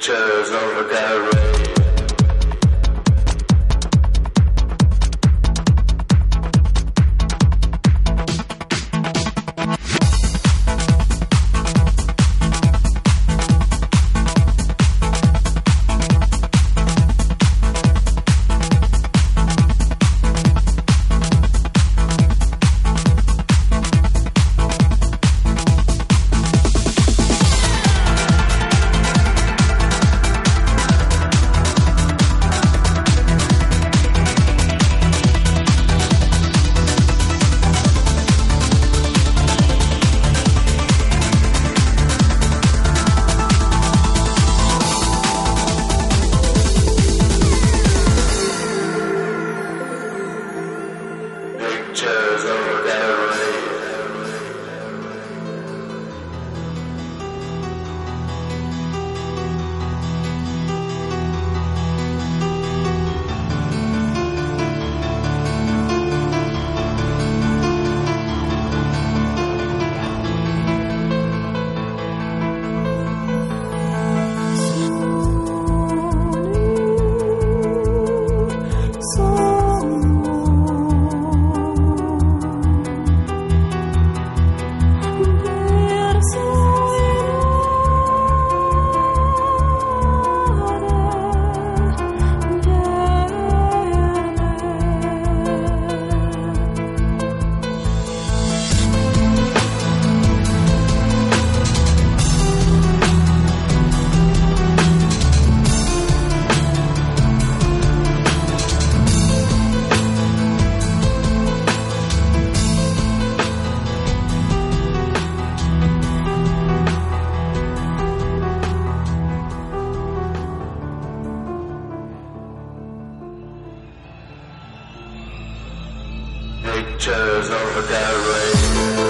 Pictures of a garage. Pictures of a garage.